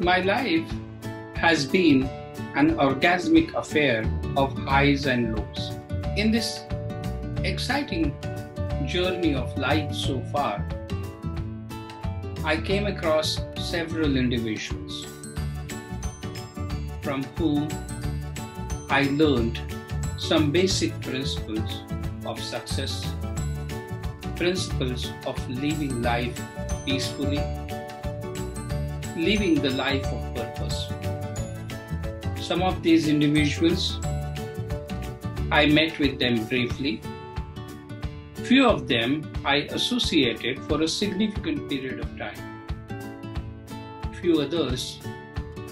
My life has been an orgasmic affair of highs and lows. In this exciting journey of life so far, I came across several individuals from whom I learned some basic principles of success, principles of living life peacefully, living the life of purpose. Some of these individuals, I met with them briefly. Few of them I associated for a significant period of time. Few others,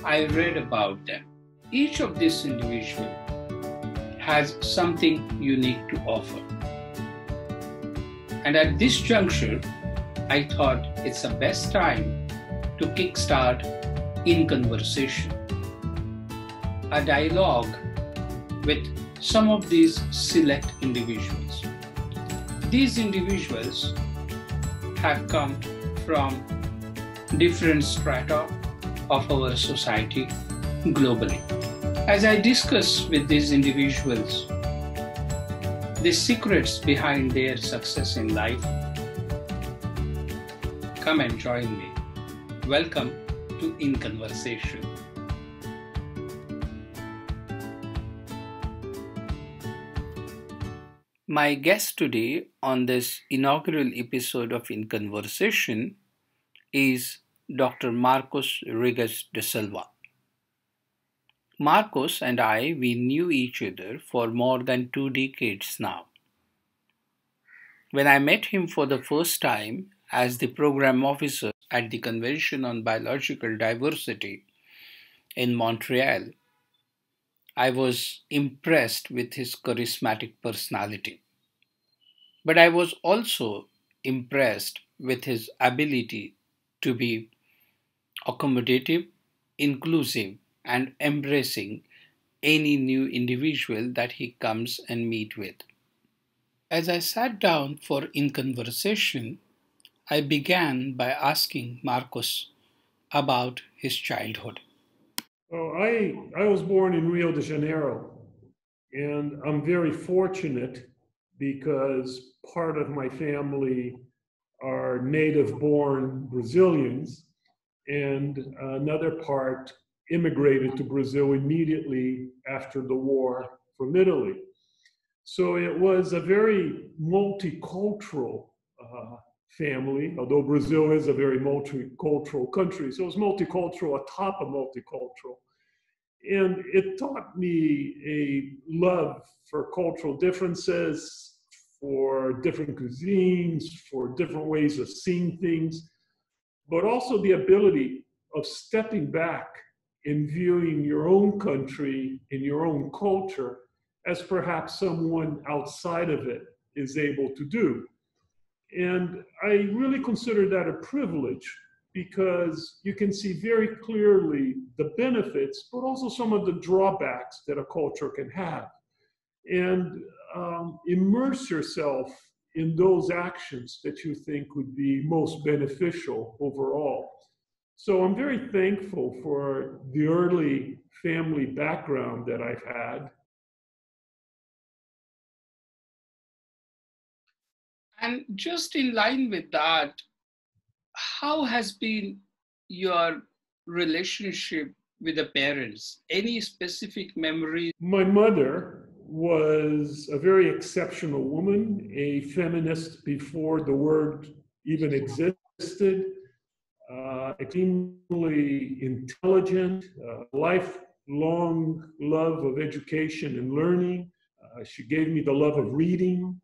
I read about them. Each of these individuals has something unique to offer. And at this juncture, I thought it's the best time to kickstart in conversation a dialogue with some of these select individuals. These individuals have come from different strata of our society globally. As I discuss with these individuals the secrets behind their success in life, come and join me. Welcome to In Conversation. My guest today on this inaugural episode of In Conversation is Dr. Marcos Regis da Silva. Marcos and I, we knew each other for more than two decades now. When I met him for the first time as the program officer at the Convention on Biological Diversity in Montreal, I was impressed with his charismatic personality. But I was also impressed with his ability to be accommodative, inclusive, and embracing any new individual that he comes and meet with. As I sat down for in conversation, I began by asking Marcos about his childhood. I, I was born in Rio de Janeiro, and I'm very fortunate because part of my family are native born Brazilians, and another part immigrated to Brazil immediately after the war from Italy. So it was a very multicultural uh, family, although Brazil is a very multicultural country. So it was multicultural atop of multicultural. And it taught me a love for cultural differences, for different cuisines, for different ways of seeing things, but also the ability of stepping back and viewing your own country and your own culture as perhaps someone outside of it is able to do. And I really consider that a privilege because you can see very clearly the benefits, but also some of the drawbacks that a culture can have. And um, immerse yourself in those actions that you think would be most beneficial overall. So I'm very thankful for the early family background that I've had And just in line with that, how has been your relationship with the parents? Any specific memories? My mother was a very exceptional woman, a feminist before the word even existed, uh, extremely intelligent, uh, lifelong love of education and learning. Uh, she gave me the love of reading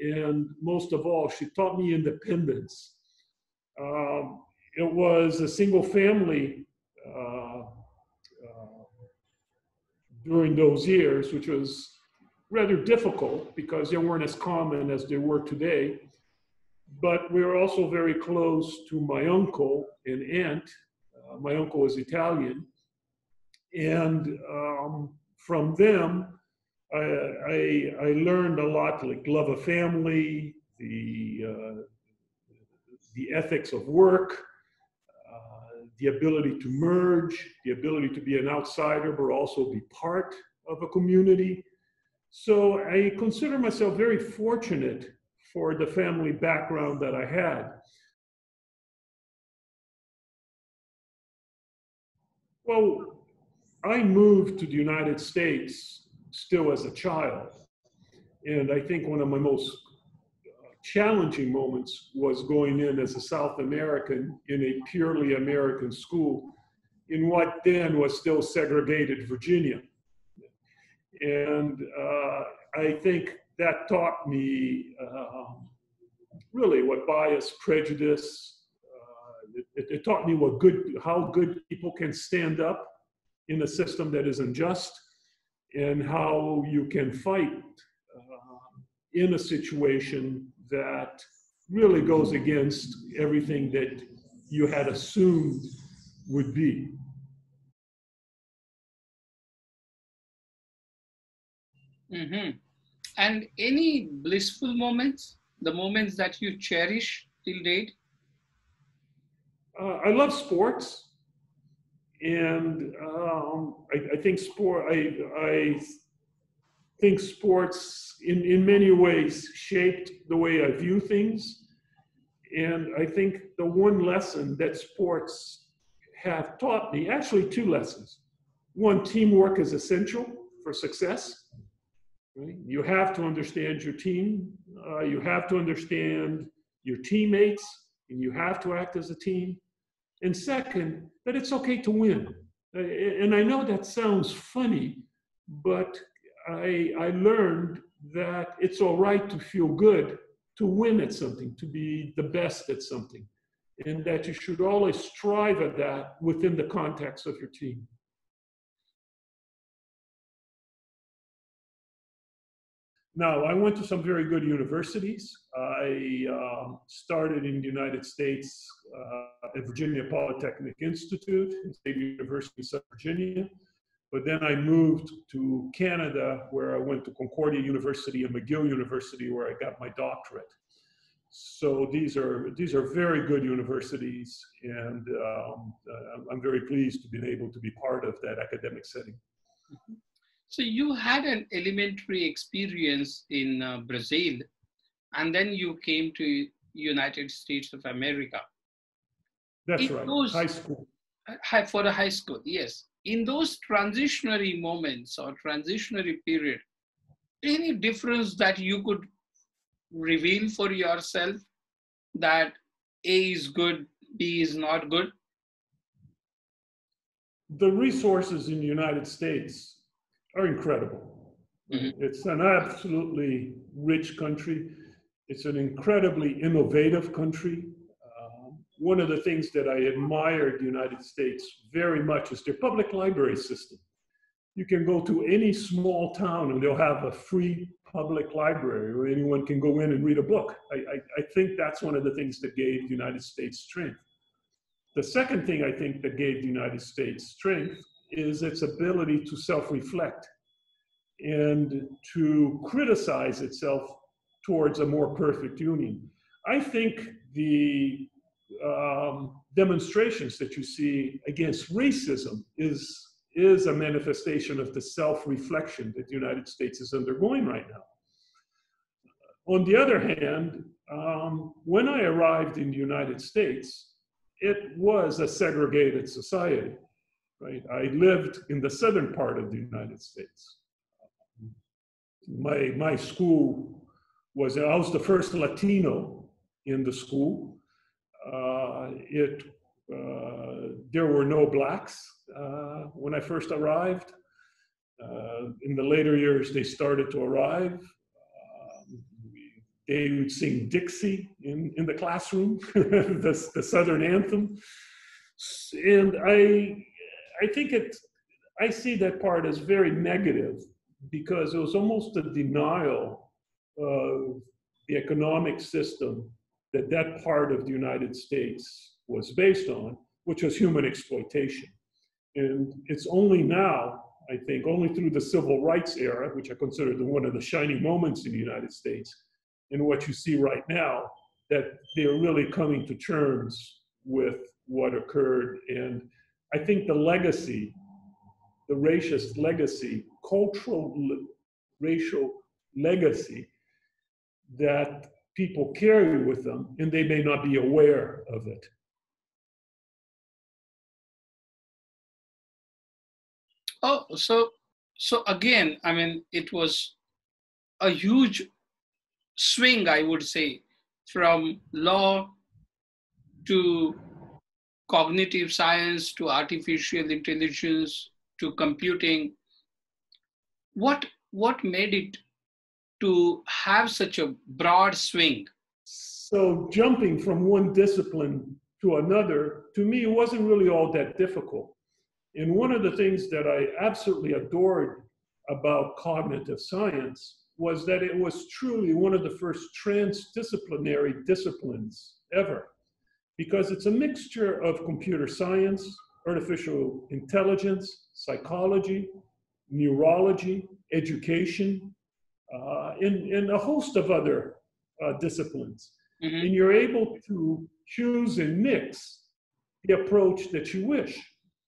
and most of all, she taught me independence. Um, it was a single family uh, uh, during those years, which was rather difficult because they weren't as common as they were today. But we were also very close to my uncle and aunt. Uh, my uncle was Italian. And um, from them, I, I, learned a lot, like love of family, the uh, the ethics of work, uh, the ability to merge, the ability to be an outsider, but also be part of a community. So I consider myself very fortunate for the family background that I had. Well, I moved to the United States still as a child. And I think one of my most challenging moments was going in as a South American in a purely American school in what then was still segregated Virginia. And uh, I think that taught me uh, really what bias, prejudice, uh, it, it, taught me what good, how good people can stand up in a system that is unjust and how you can fight uh, in a situation that really goes against everything that you had assumed would be. Mm-hmm. And any blissful moments, the moments that you cherish till date? Uh, I love sports, and um, I, I, think sport. I, I think sports in, in many ways shaped the way I view things. And I think the one lesson that sports have taught me, actually two lessons. One, teamwork is essential for success. Right? You have to understand your team. Uh, you have to understand your teammates, and you have to act as a team. And second, that it's okay to win. Uh, and I know that sounds funny, but I, I learned that it's all right to feel good, to win at something, to be the best at something, and that you should always strive at that within the context of your team. Now, I went to some very good universities. I uh, started in the United States uh, at Virginia Polytechnic Institute, State University of South Virginia. But then I moved to Canada, where I went to Concordia University and McGill University, where I got my doctorate. So these are these are very good universities, and um, uh, I'm very pleased to be able to be part of that academic setting. Mm-hmm. So you had an elementary experience in uh, Brazil, and then you came to United States of America. That's in right. Those, high school. Uh, for the high school, yes in those transitionary moments or transitionary period, any difference that you could reveal for yourself that A is good, B is not good? The resources in the United States are incredible. Mm-hmm. It's an absolutely rich country. It's an incredibly innovative country one of the things that I admired the United States very much is their public library system. You can go to any small town and they'll have a free public library where anyone can go in and read a book. I, I, I think that's one of the things that gave the United States strength. The second thing I think that gave the United States strength is its ability to self reflect and to criticize itself towards a more perfect union. I think the um, demonstrations that you see against racism is, is a manifestation of the self-reflection that the United States is undergoing right now. On the other hand, um, when I arrived in the United States, it was a segregated society, right? I lived in the southern part of the United States. My, my school was, I was the first Latino in the school. Uh, it uh, there were no blacks uh, when I first arrived. in the later years, they started to arrive. Um, they would sing Dixie in, in the classroom, the, the Southern anthem. And I, I think it, I see that part as very negative because it was almost a denial of the economic system that that part of the United States was based on, which was human exploitation. And it's only now, I think, only through the civil rights era, which I consider the, one of the shining moments in the United States, and what you see right now, that they're really coming to terms with what occurred. And I think the legacy, the racist legacy, cultural racial legacy that people carry with them, and they may not be aware of it. Oh, so so again, I mean, it was a huge swing, I would say, from law to cognitive science to artificial intelligence to computing. What what made it to have such a broad swing? So jumping from one discipline to another, to me, it wasn't really all that difficult. And one of the things that I absolutely adored about cognitive science was that it was truly one of the first transdisciplinary disciplines ever, because it's a mixture of computer science, artificial intelligence, psychology, neurology, education, uh, and, and a host of other uh, disciplines. Mm-hmm. And you're able to choose and mix the approach that you wish.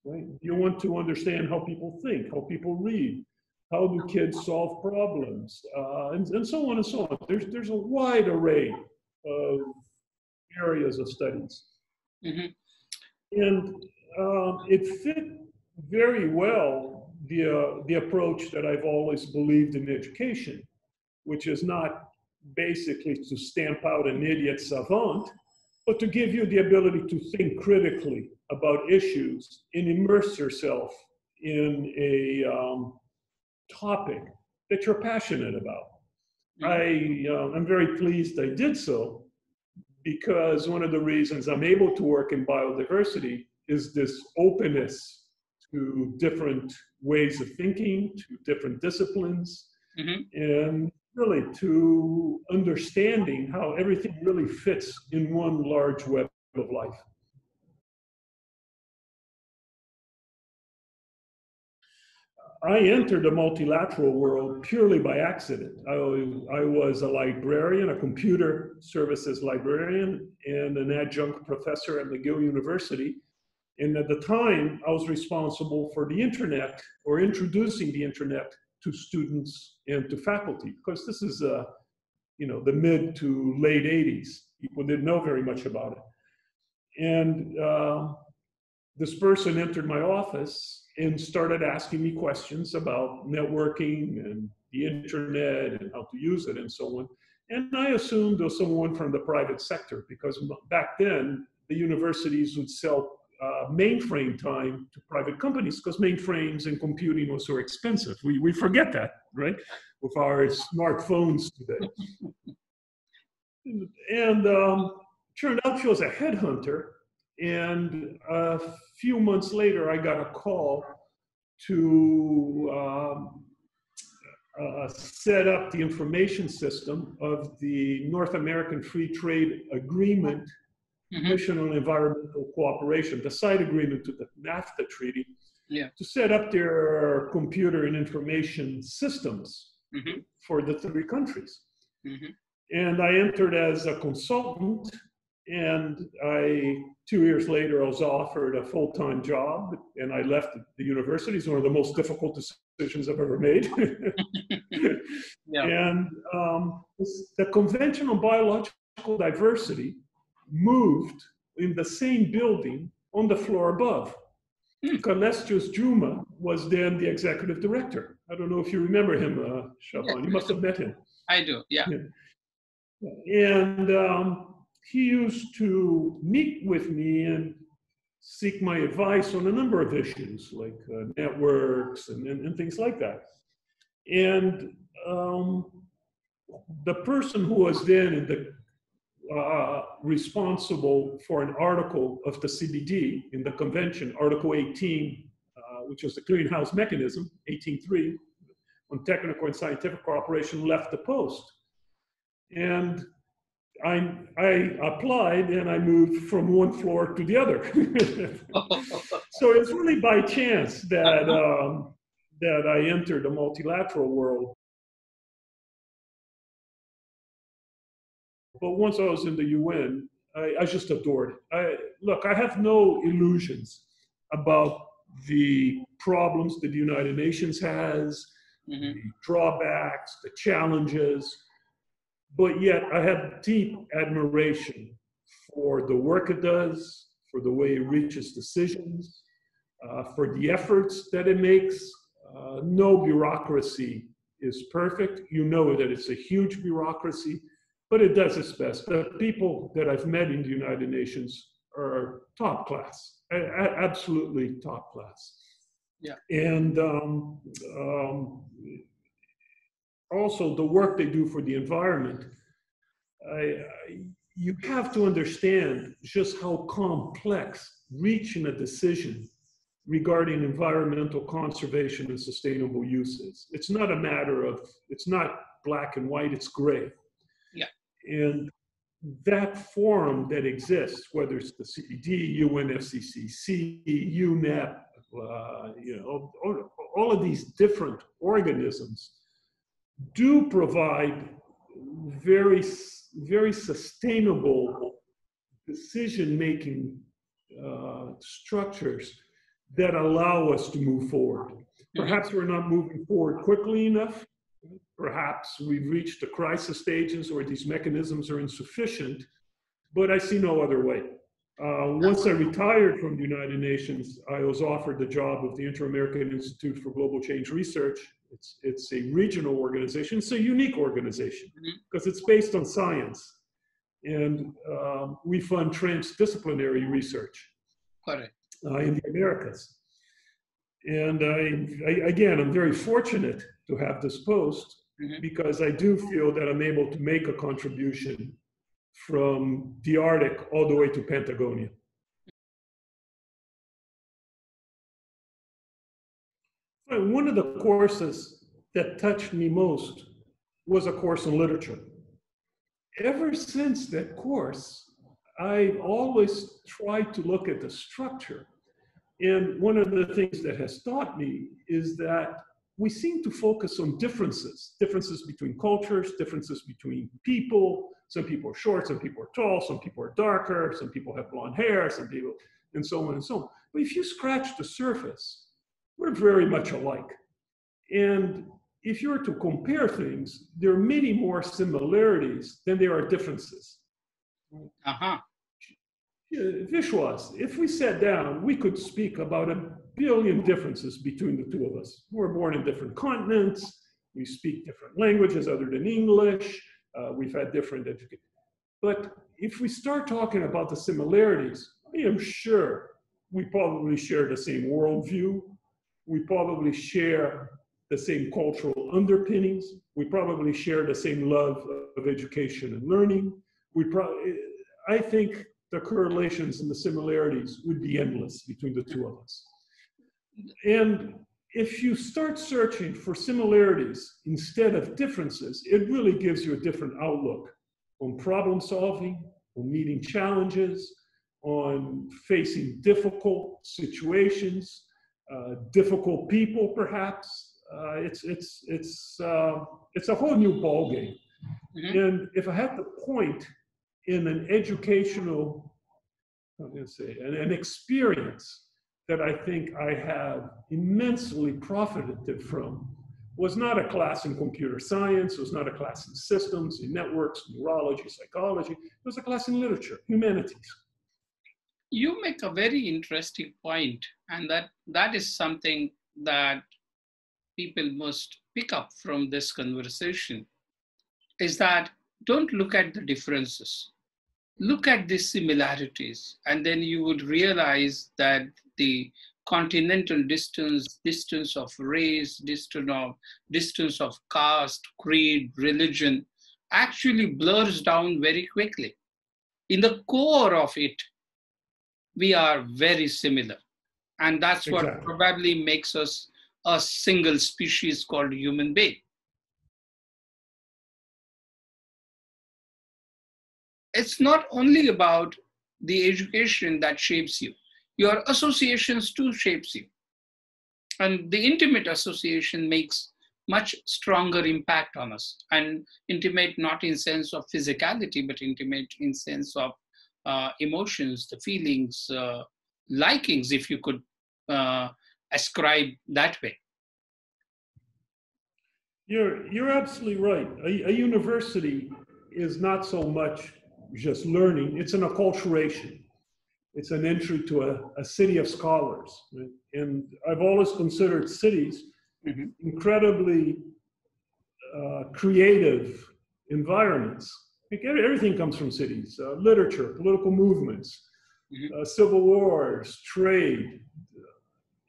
Right? You want to understand how people think, how people read, how do kids solve problems, uh, and, and so on and so on. There's, there's a wide array of areas of studies. Mm-hmm. And um, it fit very well the, uh, the approach that I've always believed in education, which is not basically to stamp out an idiot savant, but to give you the ability to think critically about issues and immerse yourself in a um, topic that you're passionate about. Mm-hmm. I, uh, I'm very pleased I did so because one of the reasons I'm able to work in biodiversity is this openness to different ways of thinking, to different disciplines, mm-hmm. and really to understanding how everything really fits in one large web of life. I entered the multilateral world purely by accident. I, I, was a librarian, a computer services librarian, and an adjunct professor at McGill University. And at the time, I was responsible for the internet or introducing the internet to students and to faculty, because this is, uh, you know, the mid to late 80s. People didn't know very much about it. And uh, this person entered my office and started asking me questions about networking and the internet and how to use it and so on. And I assumed it was someone from the private sector because back then the universities would sell uh, mainframe time to private companies because mainframes and computing was so expensive. We, we forget that, right? With our smartphones today. and um, turned out she was a headhunter and a few months later, I got a call to um, uh, set up the information system of the North American Free Trade Agreement, mm-hmm. Environmental Cooperation, the side agreement to the NAFTA treaty, yeah. to set up their computer and information systems mm-hmm. for the three countries. Mm-hmm. And I entered as a consultant and I, two years later, I was offered a full time job and I left the university. It's one of the most difficult decisions I've ever made. yeah. And um, the Convention on Biological Diversity moved in the same building on the floor above. Hmm. Juma was then the executive director. I don't know if you remember him, uh, Shaban. Yeah. You must have met him. I do, yeah. yeah. And um, he used to meet with me and seek my advice on a number of issues like uh, networks and, and, and, things like that. And um, the person who was then the uh, responsible for an article of the CBD in the convention, Article 18, uh, which was the clearinghouse mechanism, 18.3, on technical and scientific cooperation, left the post. And I, I applied and I moved from one floor to the other. so it's really by chance that, um, that I entered the multilateral world. But once I was in the UN, I, I just adored it. I, look, I have no illusions about the problems that the United Nations has, mm-hmm. the drawbacks, the challenges, but yet I have deep admiration for the work it does, for the way it reaches decisions, uh, for the efforts that it makes. Uh, no bureaucracy is perfect. You know that it's a huge bureaucracy, but it does its best. The people that I've met in the United Nations are top class, absolutely top class. Yeah. And um, um, also the work they do for the environment. I, you have to understand just how complex reaching a decision regarding environmental conservation and sustainable uses. It's not a matter of, it's not black and white, it's gray. Yeah. And that forum that exists, whether it's the CBD, UNFCCC, UNEP, uh, you know, all, all of these different organisms do provide very, very sustainable decision-making uh, structures that allow us to move forward. Perhaps we're not moving forward quickly enough. Perhaps we've reached the crisis stages or these mechanisms are insufficient, but I see no other way. Uh, once I retired from the United Nations, I was offered the job of the Inter-American Institute for Global Change Research. It's, it's a regional organization. It's a unique organization because mm-hmm. it's based on science. And um, we fund transdisciplinary research. Correct uh, in the Americas. And I, I, again, I'm very fortunate to have this post mm-hmm. because I do feel that I'm able to make a contribution from the Arctic all the way to Patagonia. Of the courses that touched me most was a course in literature. Ever since that course, I've always tried to look at the structure. And one of the things that has taught me is that we seem to focus on differences differences between cultures, differences between people. Some people are short, some people are tall, some people are darker, some people have blonde hair, some people, and so on and so on. But if you scratch the surface, we're very much alike. And if you were to compare things, there are many more similarities than there are differences. Uh-huh. Vishwas, if we sat down, we could speak about a billion differences between the two of us. We're born in different continents. We speak different languages other than English. Uh, we've had different education. But if we start talking about the similarities, I am sure we probably share the same worldview. We probably share the same cultural underpinnings. We probably share the same love of education and learning. We probably, I think the correlations and the similarities would be endless between the two of us. And if you start searching for similarities instead of differences, it really gives you a different outlook on problem solving, on meeting challenges, on facing difficult situations, uh, difficult people, perhaps. Uh, it's it's it's uh, it's a whole new ballgame. Mm-hmm. And if I had to point in an educational, I'm going to say, an, an experience that I think I have immensely profited from was not a class in computer science, was not a class in systems, in networks, neurology, psychology. It was a class in literature, humanities. You make a very interesting point, and that that is something that people must pick up from this conversation is that don't look at the differences. Look at the similarities and then you would realize that the continental distance distance of race distance of distance of caste creed religion actually blurs down very quickly. In the core of it we are very similar. And that's exactly. what probably makes us a single species called human being it's not only about the education that shapes you. Your associations too shapes you. And the intimate association makes much stronger impact on us. And intimate not in sense of physicality but intimate in sense of uh, emotions, the feelings, uh, likings, if you could uh, ascribe that way. You're, you're absolutely right. A, a university is not so much just learning, it's an acculturation. It's an entry to a, a city of scholars. Right? And I've always considered cities mm-hmm. incredibly uh, creative environments. Like everything comes from cities uh, literature, political movements, mm-hmm. uh, civil wars, trade.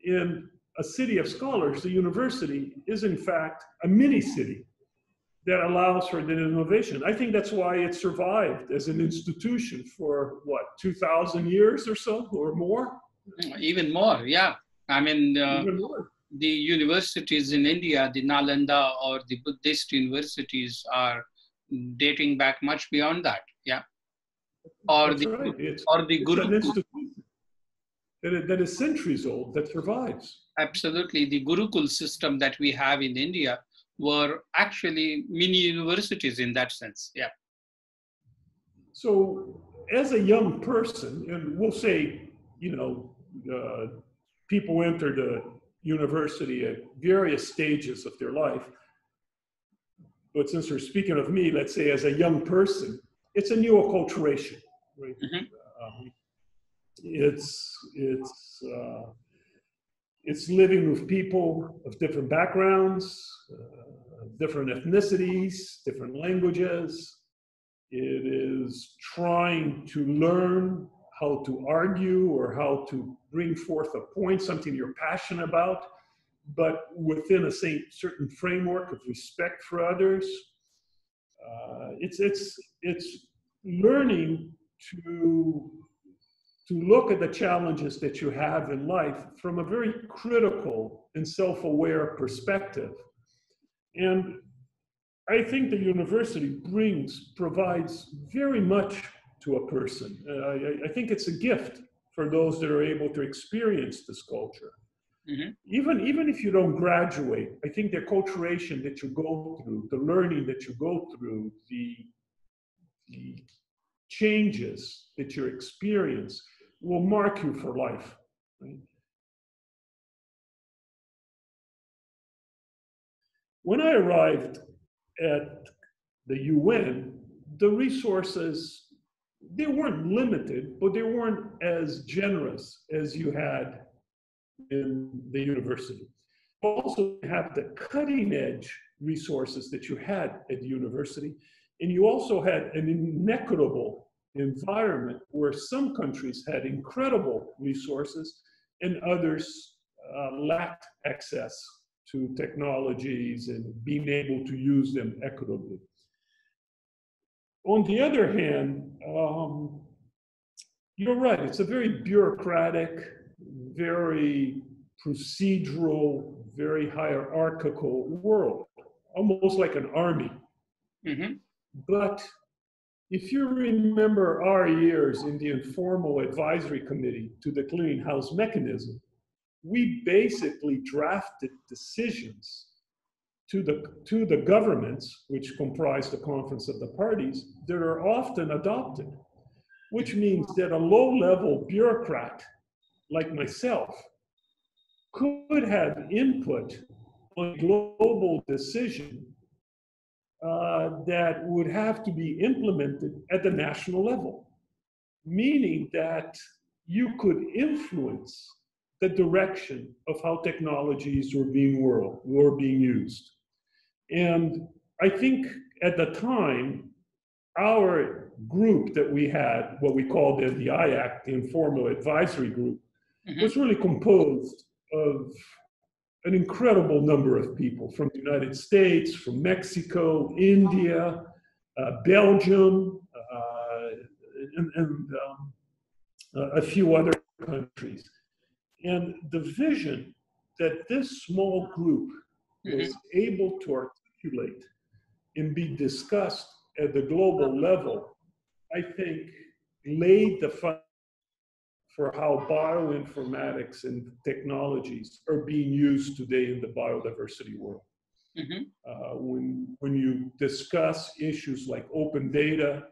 In a city of scholars, the university is in fact a mini city that allows for the innovation. I think that's why it survived as an institution for what, 2,000 years or so or more? Even more, yeah. I mean, uh, the universities in India, the Nalanda or the Buddhist universities are dating back much beyond that, yeah. Or that's the, right. or the Guru. That, that is centuries old that survives. Absolutely. The Gurukul system that we have in India were actually mini universities in that sense. Yeah. So, as a young person, and we'll say, you know, uh, people enter the university at various stages of their life. But since we're speaking of me, let's say as a young person, it's a new acculturation, right? Mm-hmm. Um, it's it's uh, it's living with people of different backgrounds, uh, different ethnicities, different languages. It is trying to learn how to argue or how to bring forth a point, something you're passionate about, but within a same, certain framework of respect for others. Uh, it's, it's, it's learning to to look at the challenges that you have in life from a very critical and self aware perspective. And I think the university brings, provides very much to a person. Uh, I, I, think it's a gift for those that are able to experience this culture. Mm-hmm. Even, even if you don't graduate, I think the acculturation that you go through, the learning that you go through, the, the changes that you experience will mark you for life. Right? When I arrived at the UN, the resources they weren't limited, but they weren't as generous as you had in the university. Also, have the cutting edge resources that you had at the university, and you also had an inequitable environment where some countries had incredible resources and others uh, lacked access to technologies and being able to use them equitably. On the other hand, um, you're right, it's a very bureaucratic, very procedural, very hierarchical world, almost like an army. Mm-hmm. But if you remember our years in the informal advisory committee to the clearinghouse mechanism, we basically drafted decisions to the, to the governments, which comprise the conference of the parties, that are often adopted, which means that a low level bureaucrat like myself could have input on global decision uh, that would have to be implemented at the national level, meaning that you could influence the direction of how technologies were being world, were being used. And I think at the time, our group that we had, what we called the, the IAC, the Informal Advisory Group, mm-hmm. was really composed of an incredible number of people from the United States, from Mexico, India, uh, Belgium, uh, and, and um, a few other countries. And the vision that this small group mm-hmm. was able to articulate and be discussed at the global level, I think laid the for how bioinformatics and technologies are being used today in the biodiversity world. Mm-hmm. Uh, when, when you discuss issues like open data,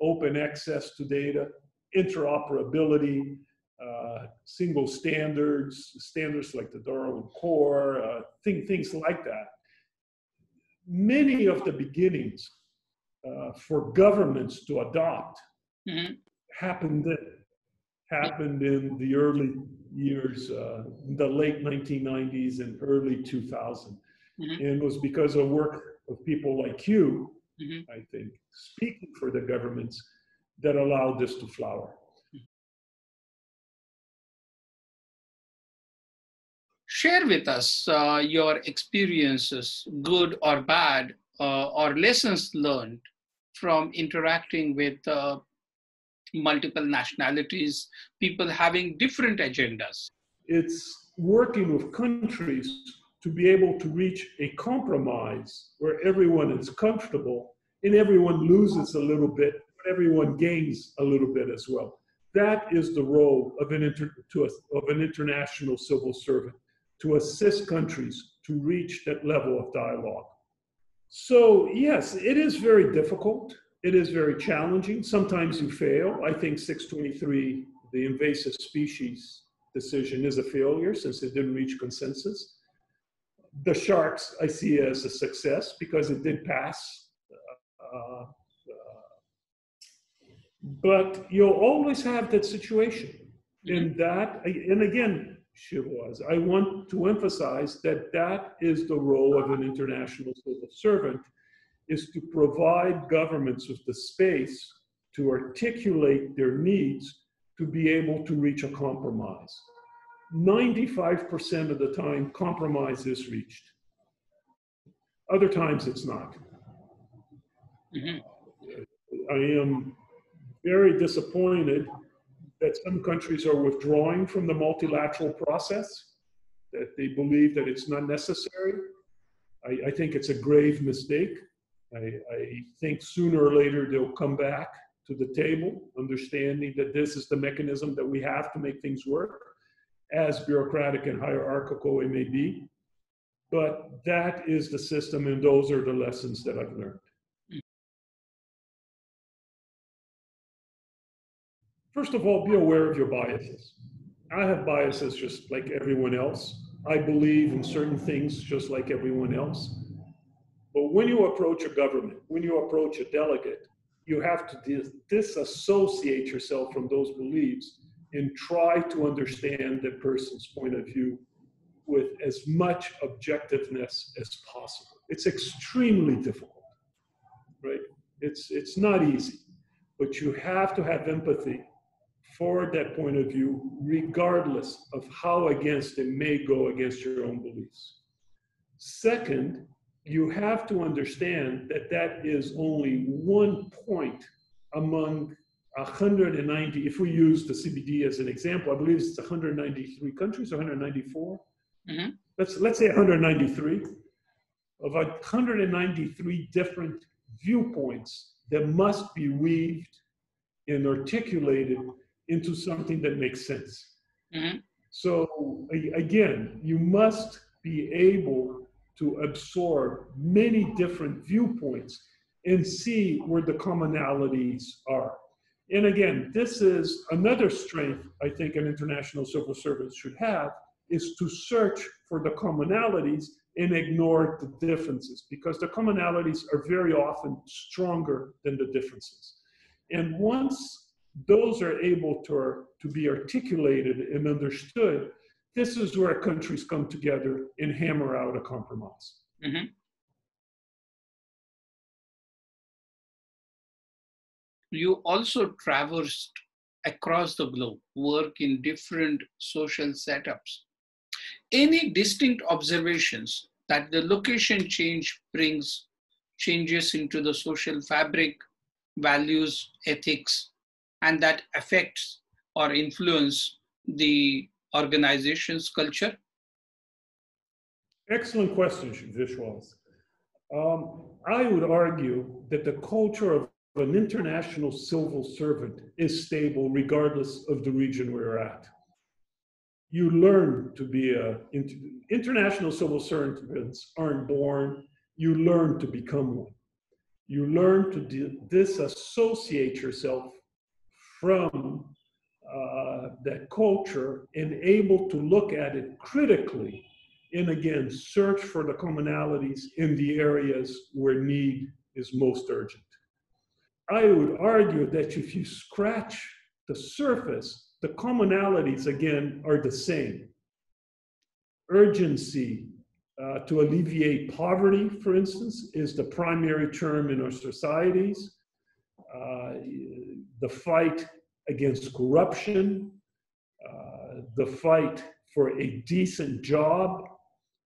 open access to data, interoperability, uh, single standards, standards like the Darwin Core, uh, thing, things like that. Many of the beginnings uh, for governments to adopt mm-hmm. happened happened in the early years, uh, the late 1990s and early 2000, mm-hmm. and was because of work of people like you, mm-hmm. I think, speaking for the governments that allowed this to flower. Share with us uh, your experiences, good or bad, uh, or lessons learned from interacting with uh, multiple nationalities, people having different agendas. It's working with countries to be able to reach a compromise where everyone is comfortable and everyone loses a little bit, but everyone gains a little bit as well. That is the role of an, inter, to a, of an international civil servant, to assist countries to reach that level of dialogue. So, yes, it is very difficult. It is very challenging. Sometimes you fail. I think 623, the invasive species decision, is a failure since it didn't reach consensus. The sharks I see as a success because it did pass. Uh, uh, but you'll always have that situation. And that, and again, Vishwas, I want to emphasize that that is the role of an international civil servant is to provide governments with the space to articulate their needs to be able to reach a compromise. 95% of the time, compromise is reached. Other times, it's not. Mm-hmm. I am very disappointed that some countries are withdrawing from the multilateral process, that they believe that it's not necessary. I, I think it's a grave mistake. I, I think sooner or later they'll come back to the table, understanding that this is the mechanism that we have to make things work, as bureaucratic and hierarchical it may be. But that is the system, and those are the lessons that I've learned. First of all, be aware of your biases. I have biases just like everyone else. I believe in certain things just like everyone else. But when you approach a government, when you approach a delegate, you have to dis- disassociate yourself from those beliefs and try to understand the person's point of view with as much objectiveness as possible. It's extremely difficult, right? It's, it's not easy, but you have to have empathy for that point of view, regardless of how against it may go against your own beliefs. Second, you have to understand that that is only one point among 190. If we use the CBD as an example, I believe it's 193 countries, 194. Mm-hmm. Let's let's say 193 of 193 different viewpoints that must be weaved and articulated into something that makes sense. Mm-hmm. So again, you must be able to absorb many different viewpoints and see where the commonalities are. And again, this is another strength I think an international civil service should have is to search for the commonalities and ignore the differences because the commonalities are very often stronger than the differences. And once those are able to, to be articulated and understood, this is where countries come together and hammer out a compromise. Mm-hmm. You also traversed across the globe, work in different social setups. Any distinct observations that the location change brings changes into the social fabric, values, ethics, and that affects or influence the organization's culture? Excellent question, Vishwas. Um, I would argue that the culture of an international civil servant is stable regardless of the region you're at. You learn to be a international civil servants aren't born, you learn to become one. You learn to disassociate yourself from uh, that culture and able to look at it critically and again search for the commonalities in the areas where need is most urgent. I would argue that if you scratch the surface, the commonalities again are the same. Urgency uh, to alleviate poverty, for instance, is the primary term in our societies. Uh, the fight against corruption, the fight for a decent job,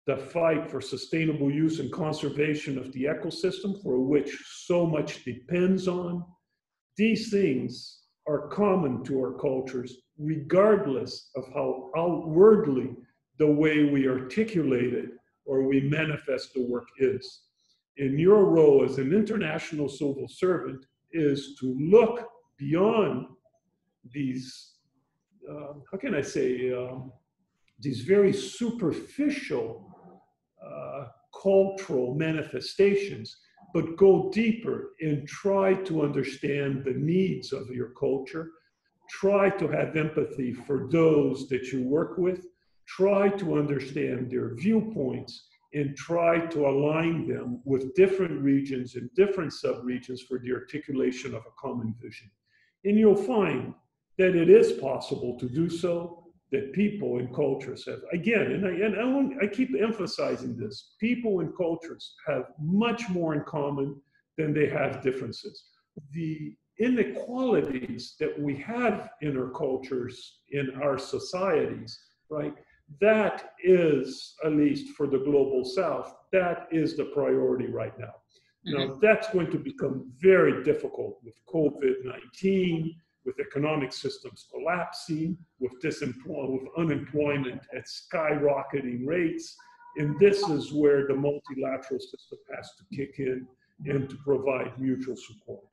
the fight for sustainable use and conservation of the ecosystem, for which so much depends on. These things are common to our cultures, regardless of how outwardly the way we articulate it or we manifest the work is. And your role as an international civil servant is to look beyond these, uh, how can I say, um, these very superficial uh, cultural manifestations, but go deeper and try to understand the needs of your culture. Try to have empathy for those that you work with. Try to understand their viewpoints and try to align them with different regions and different subregions for the articulation of a common vision. And you'll find that it is possible to do so, that people and cultures have. Again, and I, and I, want, I keep emphasizing this people and cultures have much more in common than they have differences. The inequalities that we have in our cultures, in our societies, right? That is, at least for the global south, that is the priority right now. Mm-hmm. Now, that's going to become very difficult with COVID 19 with economic systems collapsing, with, with unemployment at skyrocketing rates. And this is where the multilateral system has to kick in and to provide mutual support.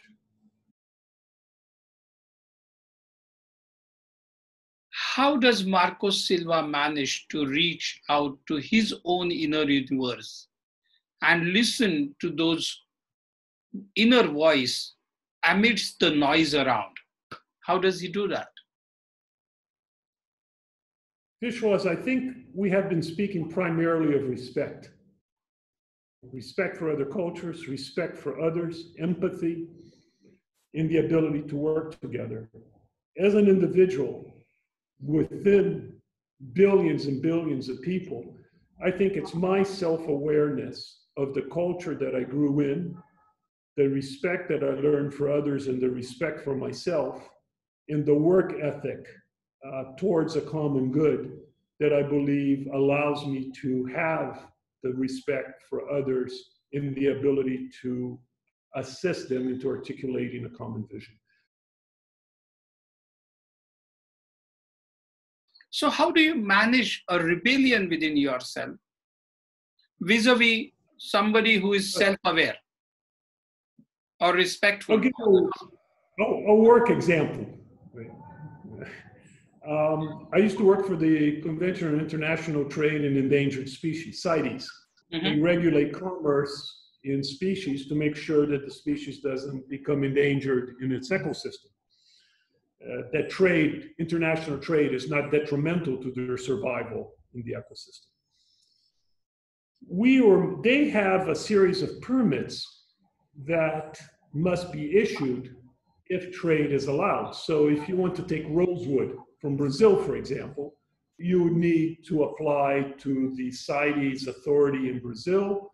How does Marcos Silva manage to reach out to his own inner universe and listen to those inner voice amidst the noise around? How does he do that? Vishwas, I think we have been speaking primarily of respect. Respect for other cultures, respect for others, empathy, and the ability to work together. As an individual within billions and billions of people, I think it's my self awareness of the culture that I grew in, the respect that I learned for others, and the respect for myself in the work ethic uh, towards a common good that I believe allows me to have the respect for others in the ability to assist them into articulating a common vision. So, how do you manage a rebellion within yourself vis a vis somebody who is self aware or respectful? I'll give a, a work example. Um, I used to work for the Convention on International Trade in Endangered Species, CITES. Mm-hmm. We regulate commerce in species to make sure that the species doesn't become endangered in its ecosystem. Uh, that trade, international trade, is not detrimental to their survival in the ecosystem. We or they have a series of permits that must be issued if trade is allowed. So if you want to take rosewood from Brazil, for example, you would need to apply to the CITES authority in Brazil.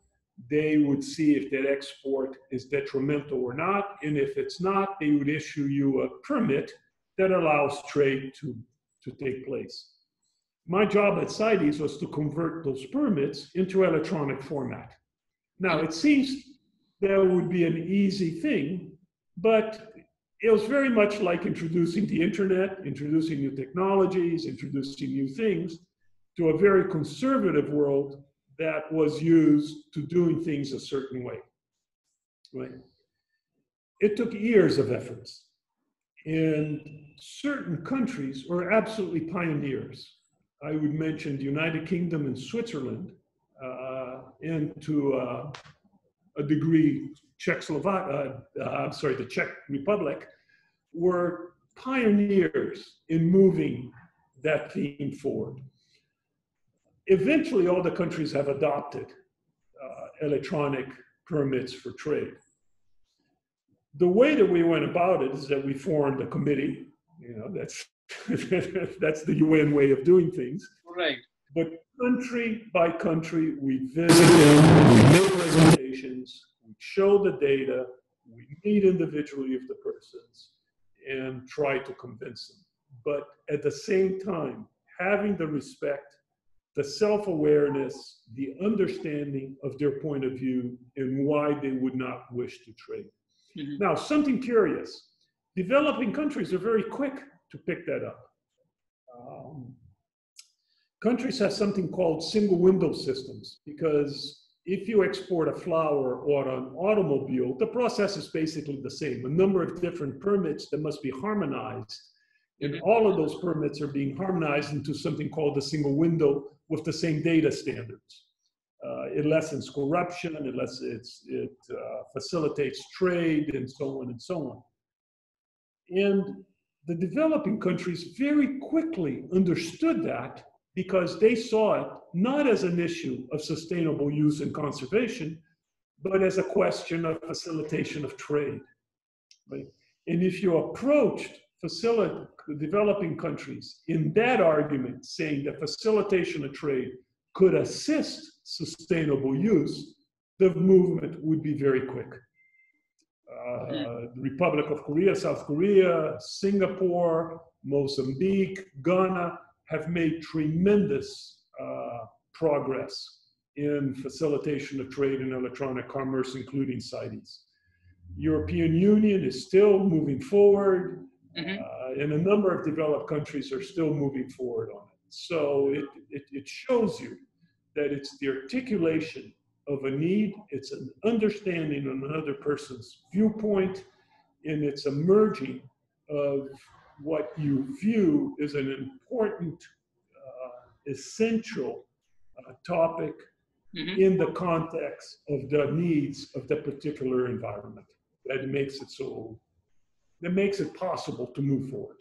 They would see if that export is detrimental or not. And if it's not, they would issue you a permit that allows trade to, to take place. My job at CITES was to convert those permits into electronic format. Now, it seems that would be an easy thing, but it was very much like introducing the internet, introducing new technologies, introducing new things to a very conservative world that was used to doing things a certain way. Right? It took years of efforts. And certain countries were absolutely pioneers. I would mention the United Kingdom and Switzerland, uh, and to uh, a degree, Czechoslovakia, uh, uh, I'm sorry, the Czech Republic, were pioneers in moving that theme forward. Eventually, all the countries have adopted uh, electronic permits for trade. The way that we went about it is that we formed a committee. You know, that's that's the UN way of doing things. Right. But country by country, we visit them, we make recommendations, we show the data, we meet individually with the persons, and try to convince them. But at the same time, having the respect, the self awareness, the understanding of their point of view and why they would not wish to trade. Mm-hmm. Now, something curious developing countries are very quick to pick that up. Um, countries have something called single window systems because if you export a flower or an automobile, the process is basically the same. A number of different permits that must be harmonized. And all of those permits are being harmonized into something called a single window with the same data standards. Uh, it lessens corruption, it, lessens, it uh, facilitates trade, and so on and so on. And the developing countries very quickly understood that because they saw it not as an issue of sustainable use and conservation, but as a question of facilitation of trade. Right? And if you approached developing countries in that argument, saying that facilitation of trade could assist sustainable use, the movement would be very quick. Uh, the Republic of Korea, South Korea, Singapore, Mozambique, Ghana, have made tremendous uh, progress in facilitation of trade and electronic commerce, including CITES. European Union is still moving forward, mm-hmm. uh, and a number of developed countries are still moving forward on it. So it, it, it shows you that it's the articulation of a need, it's an understanding of another person's viewpoint, and it's a merging of what you view is an important, uh, essential uh, topic mm-hmm. in the context of the needs of the particular environment. That makes it so, that makes it possible to move forward.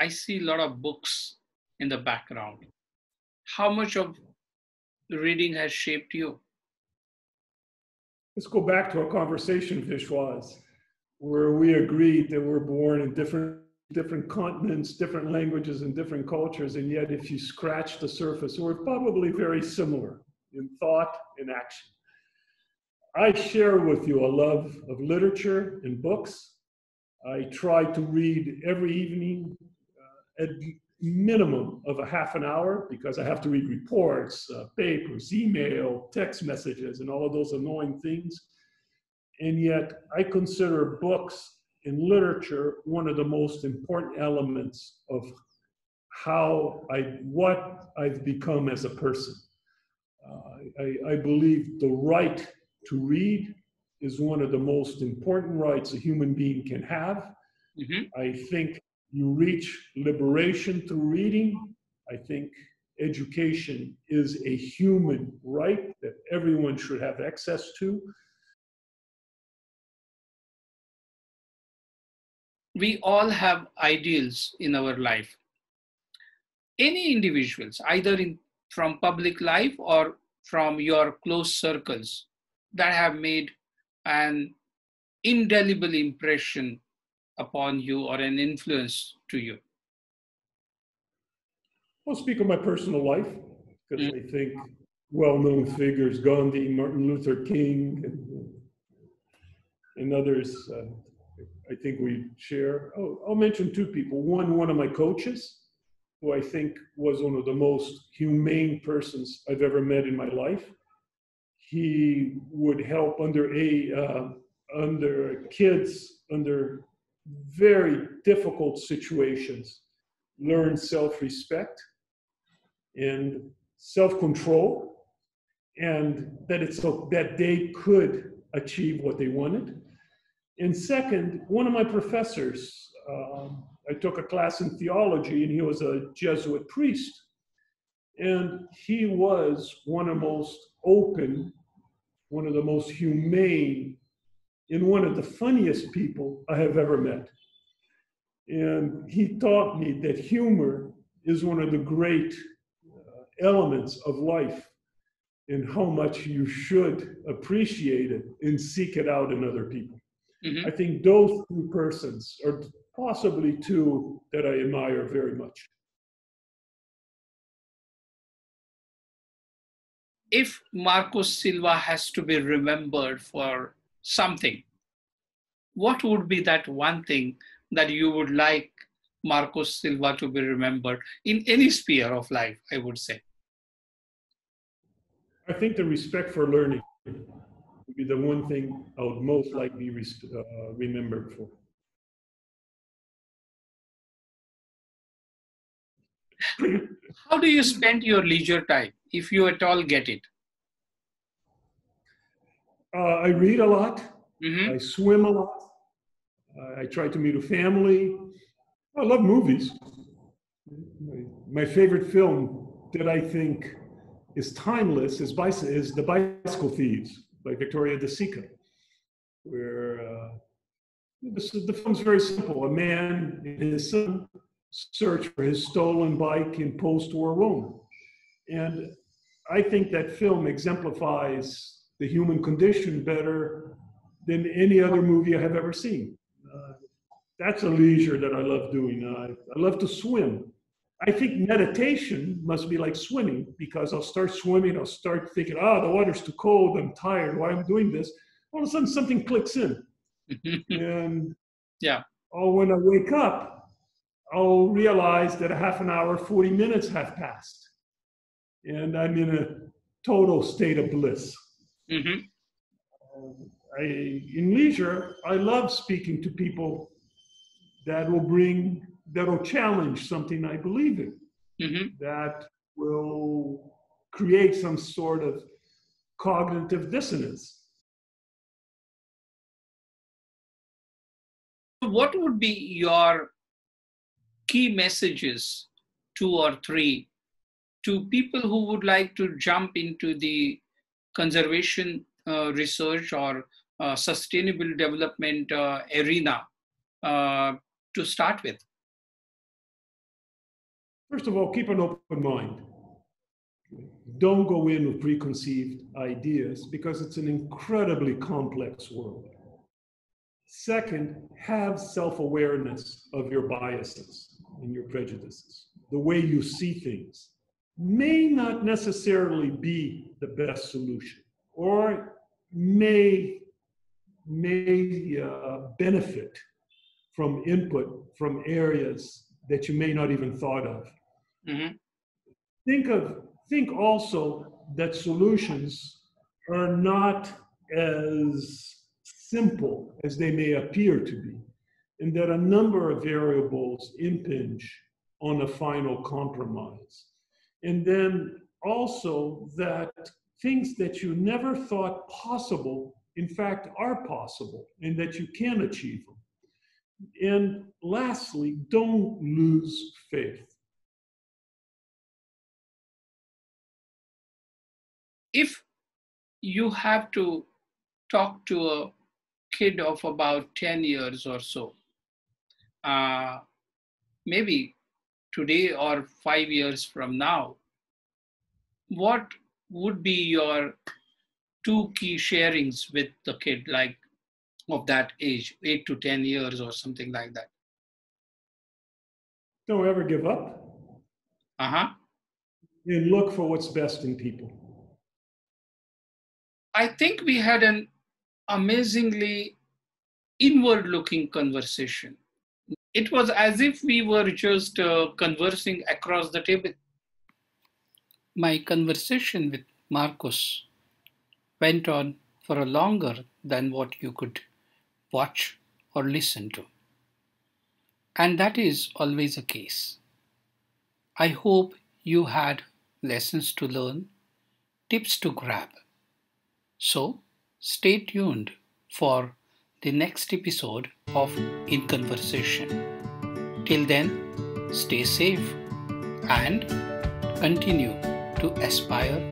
I see a lot of books in the background. How much of reading has shaped you? Let's go back to our conversation, Vishwas, where we agreed that we're born in different different continents, different languages, and different cultures, and yet if you scratch the surface, we're probably very similar in thought and action. I share with you a love of literature and books. I try to read every evening uh, at minimum of a half an hour because I have to read reports, uh, papers, email, text messages, and all of those annoying things. And yet, I consider books and literature one of the most important elements of how I, what I've become as a person. Uh, I, I believe the right to read is one of the most important rights a human being can have. Mm-hmm. I think you reach liberation through reading. I think education is a human right that everyone should have access to. We all have ideals in our life. Any individuals, either in, from public life or from your close circles, that have made an indelible impression upon you or an influence to you? I'll speak of my personal life because mm. I think well known figures, Gandhi, Martin Luther King, and, and others, uh, I think we share. Oh, I'll mention two people. One, one of my coaches, who I think was one of the most humane persons I've ever met in my life. He would help under a uh, under kids under very difficult situations learn self respect and self control, and that it's so that they could achieve what they wanted. And second, one of my professors, um, I took a class in theology, and he was a Jesuit priest. And he was one of the most open, one of the most humane in one of the funniest people I have ever met. And he taught me that humor is one of the great uh, elements of life and how much you should appreciate it and seek it out in other people. Mm-hmm. I think those two persons are possibly two that I admire very much. If Marcos Silva has to be remembered for something, what would be that one thing that you would like Marcos Silva to be remembered in any sphere of life, I would say? I think the respect for learning would be the one thing I would most like be uh, remembered for. How do you spend your leisure time, if you at all get it? Uh, I read a lot. Mm-hmm. I swim a lot. Uh, I try to meet a family. I love movies. My, my favorite film that I think is timeless is, bicy- is The Bicycle Thieves by Vittorio De Sica, where uh, this, the film's very simple. A man and his son search for his stolen bike in post-war Rome. And I think that film exemplifies the human condition better than any other movie I have ever seen. Uh, that's a leisure that I love doing. Uh, I love to swim. I think meditation must be like swimming because I'll start swimming, I'll start thinking, oh, the water's too cold, I'm tired, why am I doing this? All of a sudden something clicks in. and yeah. Oh, when I wake up, I'll realize that a half an hour, 40 minutes have passed. And I'm in a total state of bliss. Mm-hmm. I, in leisure, I love speaking to people that will bring that'll challenge something I believe in, mm-hmm. that will create some sort of cognitive dissonance. What would be your key messages, two or three, to people who would like to jump into the conservation uh, research or uh, sustainable development uh, arena to start with? First of all, keep an open mind. Don't go in with preconceived ideas because it's an incredibly complex world. Second, have self awareness of your biases and your prejudices. The way you see things may not necessarily be the best solution or may, may uh, benefit from input from areas that you may not even thought of. Mm-hmm. Think of think also that solutions are not as simple as they may appear to be, and that a number of variables impinge on a final compromise. And then also that things that you never thought possible, in fact, are possible, and that you can achieve them. And lastly, don't lose faith. if you have to talk to a kid of about 10 years or so, uh, maybe today or five years from now, what would be your two key sharings with the kid, like of that age, eight to 10 years or something like that? Don't ever give up. Uh huh. And look for what's best in people. I think we had an amazingly inward looking conversation. It was as if we were just uh, conversing across the table. My conversation with Marcos went on for a longer than what you could watch or listen to. And that is always a case. I hope you had lessons to learn, tips to grab so stay tuned for the next episode of In Conversation. Till then, stay safe and continue to aspire